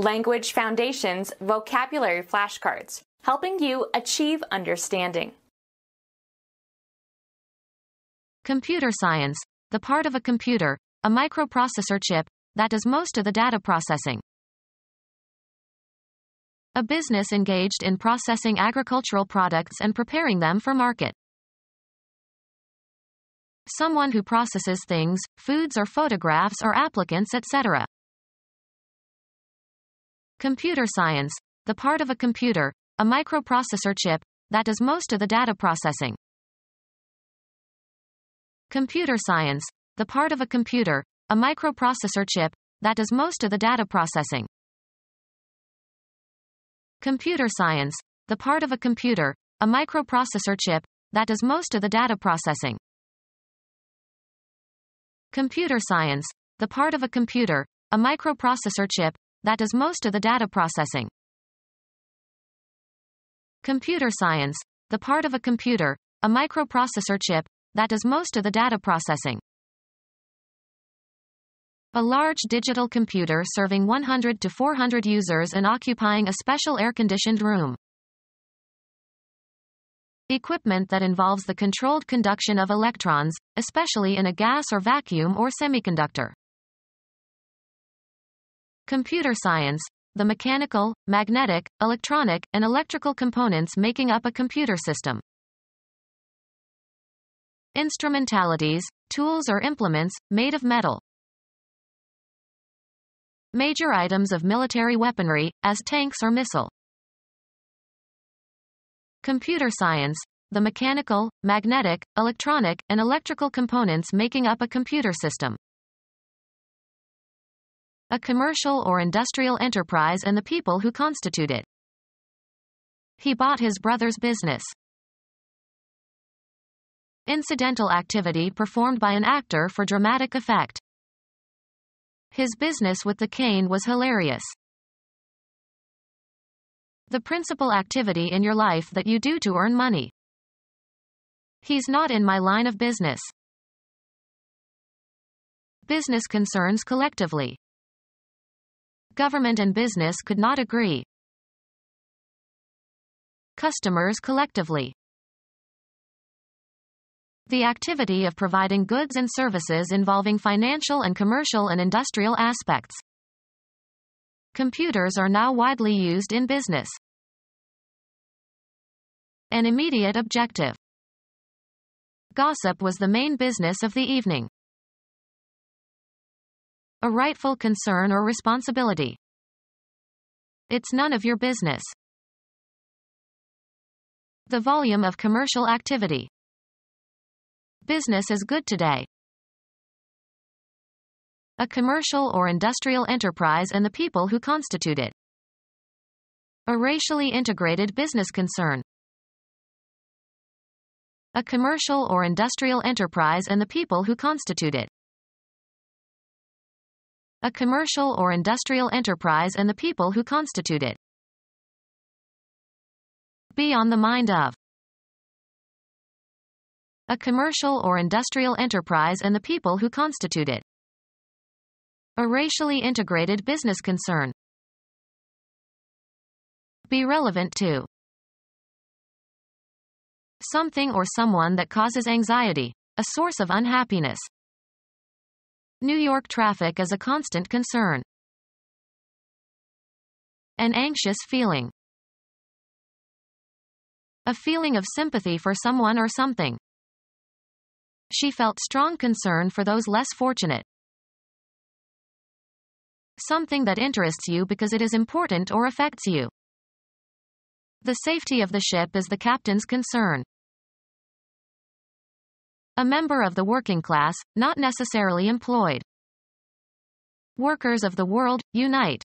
Language Foundations vocabulary flashcards, helping you achieve understanding. Computer science, the part of a computer, a microprocessor chip, that does most of the data processing. A business engaged in processing agricultural products and preparing them for market. Someone who processes things, foods or photographs or applicants, etc. Computer science, the part of a computer, a microprocessor chip, that does most of the data processing. Computer science, the part of a computer, a microprocessor chip, that does most of the data processing. Computer science, the part of a computer, a microprocessor chip, that does most of the data processing. Computer science, the part of a computer, a microprocessor chip, that does most of the data processing. Computer science, the part of a computer, a microprocessor chip, that does most of the data processing. A large digital computer serving 100 to 400 users and occupying a special air-conditioned room. Equipment that involves the controlled conduction of electrons, especially in a gas or vacuum or semiconductor. Computer science, the mechanical, magnetic, electronic, and electrical components making up a computer system. Instrumentalities, tools or implements, made of metal. Major items of military weaponry, as tanks or missile. Computer science, the mechanical, magnetic, electronic, and electrical components making up a computer system. A commercial or industrial enterprise and the people who constitute it. He bought his brother's business. Incidental activity performed by an actor for dramatic effect. His business with the cane was hilarious. The principal activity in your life that you do to earn money. He's not in my line of business. Business concerns collectively. Government and business could not agree. Customers collectively. The activity of providing goods and services involving financial and commercial and industrial aspects. Computers are now widely used in business. An immediate objective. Gossip was the main business of the evening. A rightful concern or responsibility. It's none of your business. The volume of commercial activity. Business is good today. A commercial or industrial enterprise and the people who constitute it. A racially integrated business concern. A commercial or industrial enterprise and the people who constitute it. A commercial or industrial enterprise and the people who constitute it. Be on the mind of a commercial or industrial enterprise and the people who constitute it. A racially integrated business concern. Be relevant to something or someone that causes anxiety, a source of unhappiness. New York traffic is a constant concern. An anxious feeling. A feeling of sympathy for someone or something. She felt strong concern for those less fortunate. Something that interests you because it is important or affects you. The safety of the ship is the captain's concern. A member of the working class, not necessarily employed. Workers of the world, unite.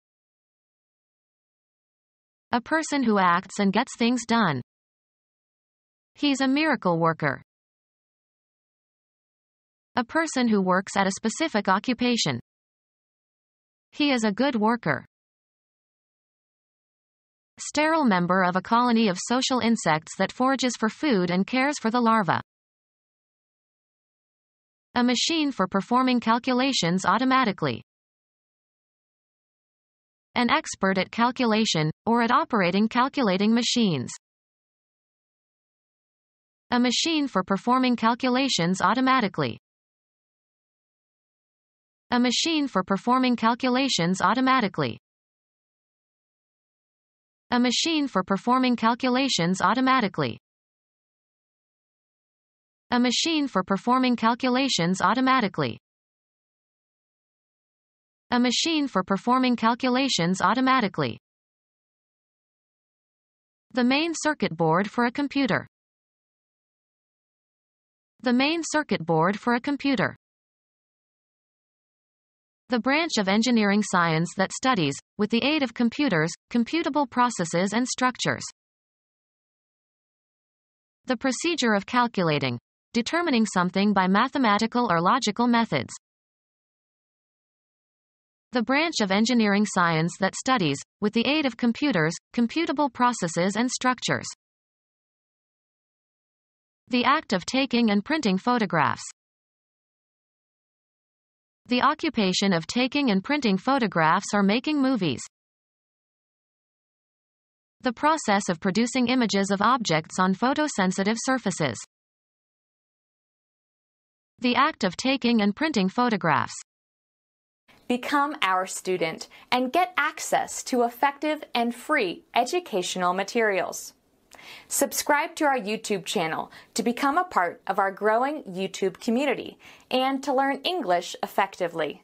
A person who acts and gets things done. He's a miracle worker. A person who works at a specific occupation. He is a good worker. Sterile member of a colony of social insects that forages for food and cares for the larva. A machine for performing calculations automatically. An expert at calculation, or at operating calculating machines. A machine for performing calculations automatically. A machine for performing calculations automatically. A machine for performing calculations automatically. A machine for performing calculations automatically. A machine for performing calculations automatically. The main circuit board for a computer. The main circuit board for a computer. The branch of engineering science that studies, with the aid of computers, computable processes and structures. The procedure of calculating. Determining something by mathematical or logical methods. The branch of engineering science that studies, with the aid of computers, computable processes and structures. The act of taking and printing photographs. The occupation of taking and printing photographs or making movies. The process of producing images of objects on photosensitive surfaces. The act of taking and printing photographs. Become our student and get access to effective and free educational materials. Subscribe to our YouTube channel to become a part of our growing YouTube community and to learn English effectively.